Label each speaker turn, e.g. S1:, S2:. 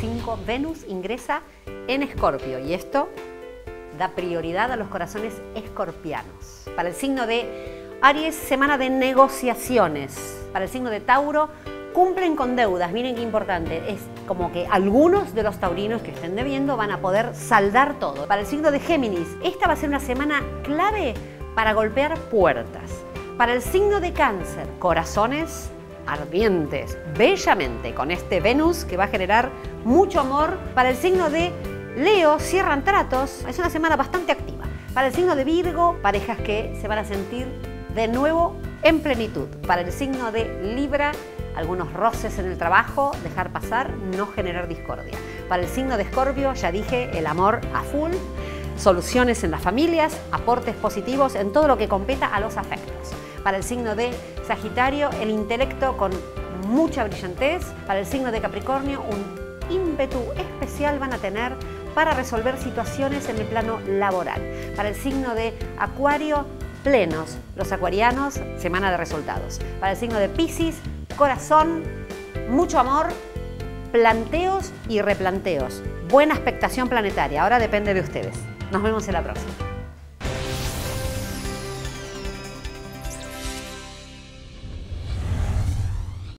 S1: 5, Venus ingresa en Escorpio y esto da prioridad a los corazones escorpianos. Para el signo de Aries, semana de negociaciones. Para el signo de Tauro, cumplen con deudas. Miren qué importante. Es como que algunos de los taurinos que estén debiendo van a poder saldar todo. Para el signo de Géminis, esta va a ser una semana clave para golpear puertas. Para el signo de Cáncer, corazones ardientes, bellamente, con este Venus que va a generar mucho amor. Para el signo de Leo, cierran tratos. Es una semana bastante activa. Para el signo de Virgo, parejas que se van a sentir de nuevo en plenitud. Para el signo de Libra, algunos roces en el trabajo, dejar pasar, no generar discordia. Para el signo de Escorpio, ya dije, el amor a full, soluciones en las familias, aportes positivos en todo lo que competa a los afectos. Para el signo de Sagitario, el intelecto con mucha brillantez. Para el signo de Capricornio, un ímpetu especial van a tener para resolver situaciones en el plano laboral. Para el signo de Acuario, plenos. Los acuarianos, semana de resultados. Para el signo de Pisces, corazón, mucho amor, planteos y replanteos. Buena expectación planetaria. Ahora depende de ustedes. Nos vemos en la próxima.